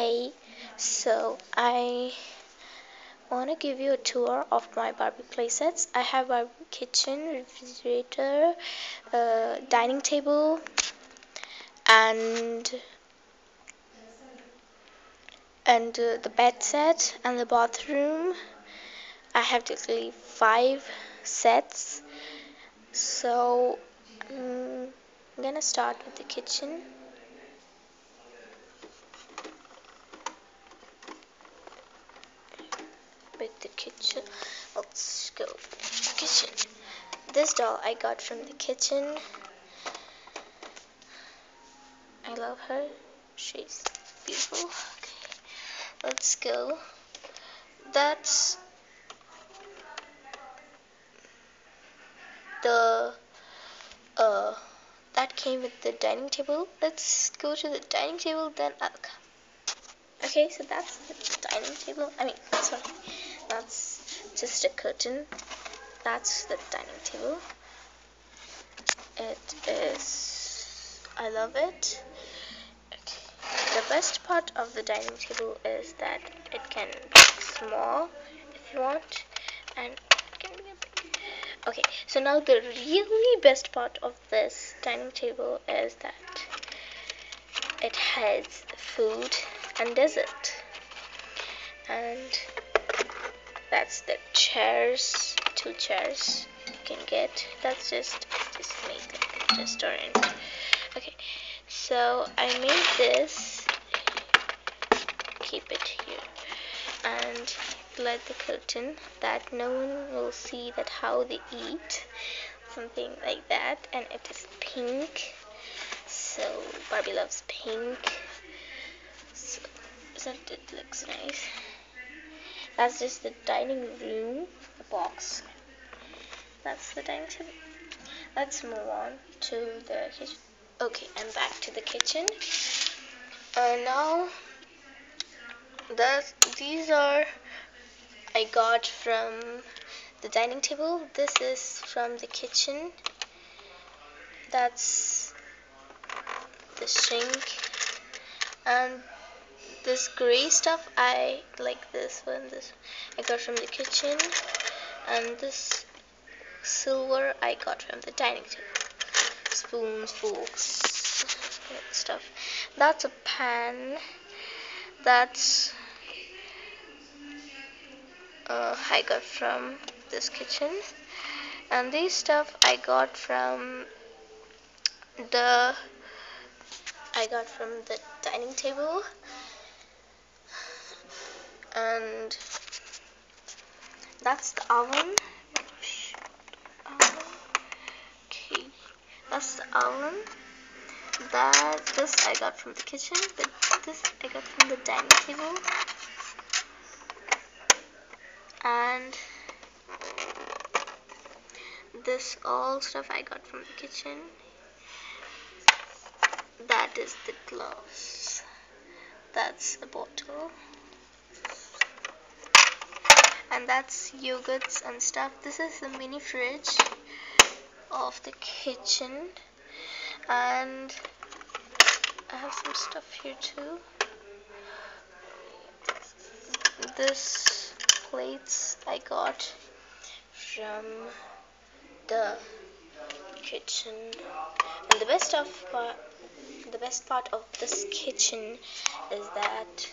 Hey, so I want to give you a tour of my Barbie playsets. I have a kitchen, refrigerator, uh, dining table, and and uh, the bed set and the bathroom. I have totally five sets. So um, I'm gonna start with the kitchen. The kitchen. Let's go kitchen. This doll I got from the kitchen. I love her. She's beautiful. Okay, let's go. That's the uh that came with the dining table. Let's go to the dining table, then I'll come. Okay, so that's the dining table. I mean, sorry, that's just a curtain. That's the dining table. It is, I love it. The best part of the dining table is that it can be small if you want, and. Okay, so now the really best part of this dining table is that it has food and dessert and that's the chairs two chairs you can get. That's just just made like restaurant. Okay so I made this. Keep it here. And let the curtain that no one will see that how they eat. Something like that. And it is pink. So Barbie loves pink. So it looks nice. That's just the dining room, the box. That's the dining table. Let's move on to the kitchen. Okay, I'm back to the kitchen. Uh, now, the, these are I got from the dining table. This is from the kitchen. That's the sink. And this gray stuff I like this one this I got from the kitchen and this silver I got from the dining table. Spoons forks stuff. That's a pan. That's uh, I got from this kitchen. And these stuff I got from the I got from the dining table and that's the oven. Okay, that's the oven. That this I got from the kitchen, but this I got from the dining table. And this all stuff I got from the kitchen. That is the gloves. That's a bottle and that's yogurts and stuff. This is the mini fridge of the kitchen. And I have some stuff here too. This plates I got from the kitchen. And the best of part the best part of this kitchen is that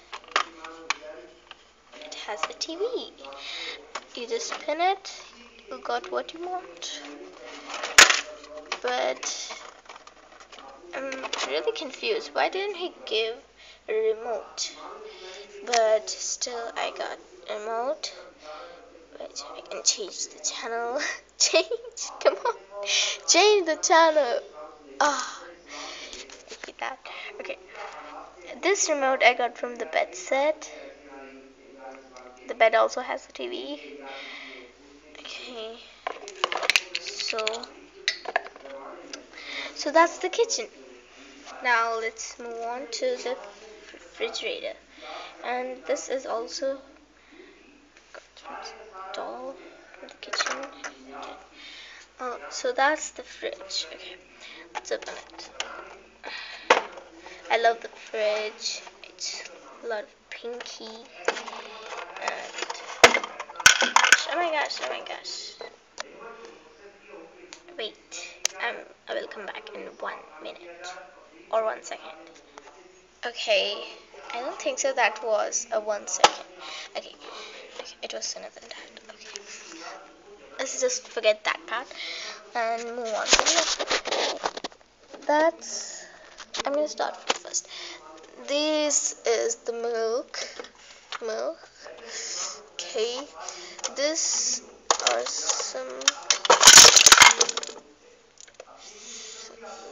has a TV. You just spin it, you got what you want. But I'm really confused. Why didn't he give a remote? But still, I got a remote. But I can change the channel. change, come on, change the channel. Ah, oh, I hate that. Okay, this remote I got from the bed set the bed also has a TV. Okay, so so that's the kitchen. Now let's move on to the refrigerator, and this is also doll in the kitchen. Oh, so that's the fridge. Okay, let's open it. I love the fridge. It's a lot of pinky and oh my gosh, oh my gosh. Wait, um, I will come back in one minute or one second. Okay, I don't think so. That was a one second. Okay, okay it was sooner than that. Okay, let's just forget that part and move on That's I'm gonna start first. This is the milk, milk. Okay, this are some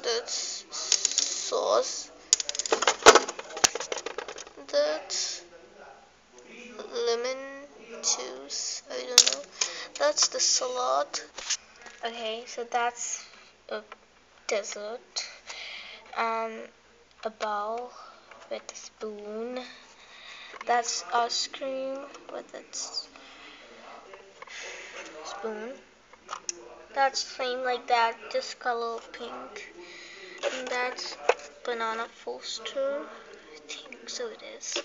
that's sauce. That's lemon juice I don't know. That's the salad. Okay so that's a dessert. And a bowl with a spoon that's ice cream with its spoon. That's same like that. Just color pink. And that's banana foster I think so it is.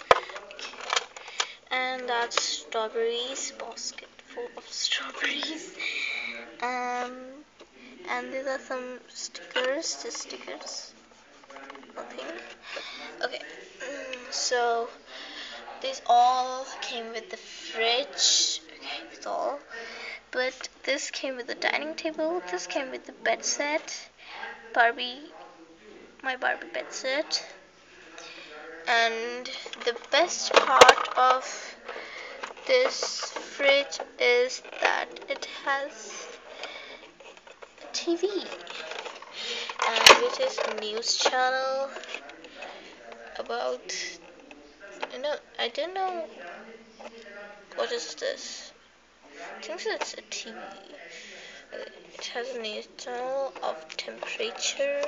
And that's strawberries. Basket full of strawberries. Um and these are some stickers. Just stickers. Nothing. Okay. Mm, so these all came with the fridge. Okay that's all. But this came with the dining table. This came with the bed set. Barbie my barbie bed set. And the best part of this fridge is that it has a TV and which is news channel about I know I don't know what is this. I think it's a TV it has a news of temperature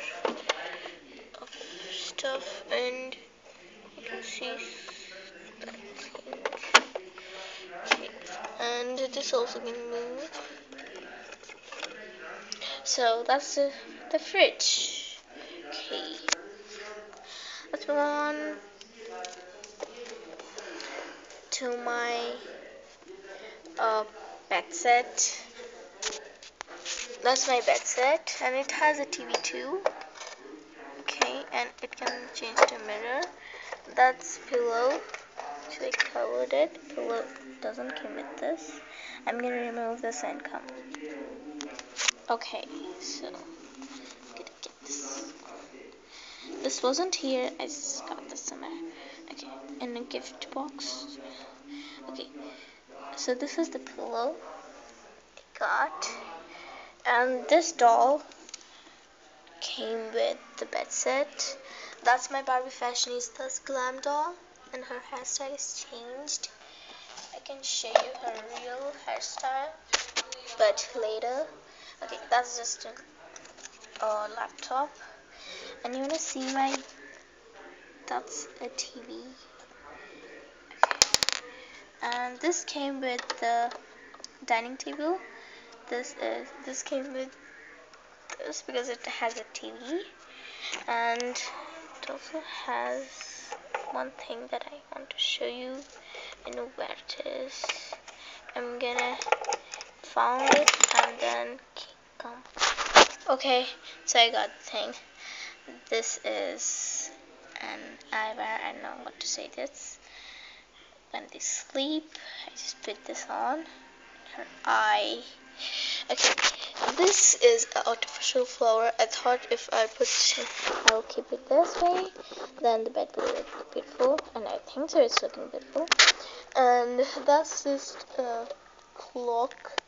of stuff and you can see okay. and it is also can move so that's the, the fridge. Okay. Let's move on to my uh, bed set. That's my bed set and it has a TV too. Okay and it can change to mirror. That's pillow. I covered it? Pillow doesn't come with this. I'm gonna remove this and come. Okay so get this. This wasn't here. I just got this somewhere. Okay in a gift box okay. So this is the pillow I got. And this doll came with the bed set. That's my Barbie Fashionista's glam doll. And her hairstyle is changed. I can show you her real hairstyle but later. Okay that's just a laptop. And you want to see my that's a TV. And this came with the dining table. This is this came with this because it has a TV and it also has one thing that I want to show you. I know where it is. I'm gonna found it and then come okay so I got the thing. This is an eyewear. I know what to say this when they sleep. I just put this on. Her eye. Okay. This is an artificial flower. I thought if I put I'll keep it this way. Then the bed will look beautiful and I think so it's looking beautiful. And that's just a clock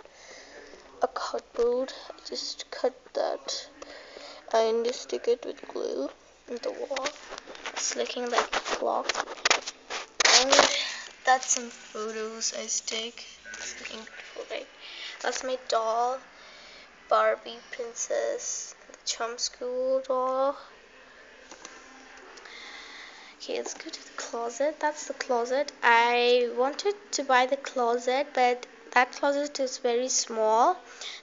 a cardboard. I just cut that and just stick it with glue. In the wall. It's looking like a clock. And that's some photos I beautiful right that's my doll Barbie princess the Charm School doll. Okay let's go to the closet. That's the closet. I wanted to buy the closet but that closet is very small.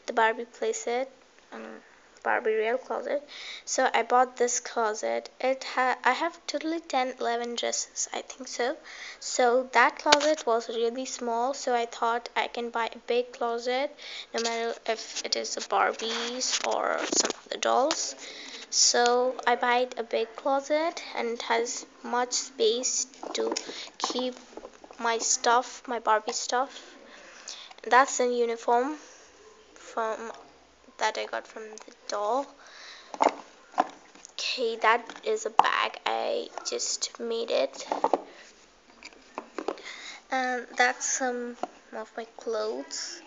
The Barbie playset um, Barbie real closet. So I bought this closet. It ha I have totally 10 11 dresses, I think so. So that closet was really small, so I thought I can buy a big closet no matter if it is a Barbies or some other dolls. So I bought a big closet and it has much space to keep my stuff, my Barbie stuff. That's a uniform from that I got from the doll. Okay, that is a bag. I just made it. And that's some of my clothes.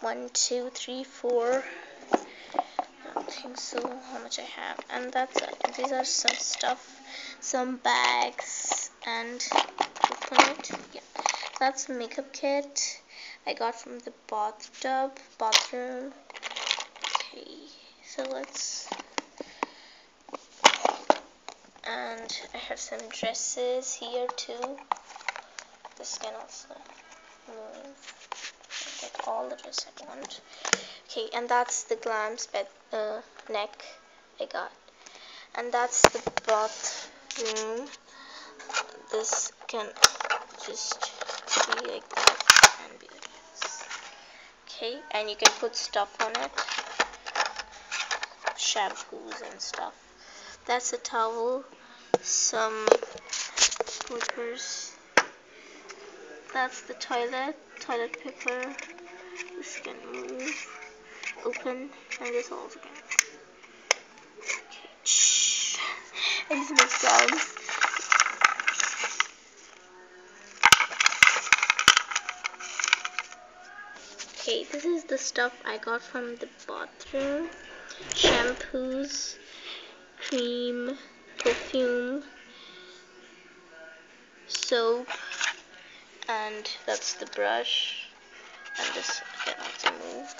One, two, three, four. I don't think so. How much I have? And that's. These are some stuff, some bags, and open it. Yeah, that's a makeup kit I got from the bathtub, bathroom. Okay, so let's, and I have some dresses here too. This can also move. Get all the dresses I want. Okay, and that's the glams bed uh, neck I got, and that's the bathroom. This can just be like that and be like this. Okay, and you can put stuff on it shampoos and stuff. That's a towel, some slippers. That's the toilet, toilet paper. This can move, open, and this also can. Okay. Make sounds. Okay, this is the stuff I got from the bathroom shampoos, cream, perfume, soap, and that's the brush, and this can also move.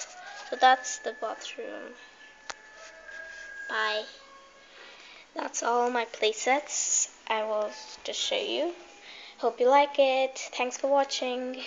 So that's the bathroom. Bye. That's all my playsets I will just show you. Hope you like it. Thanks for watching.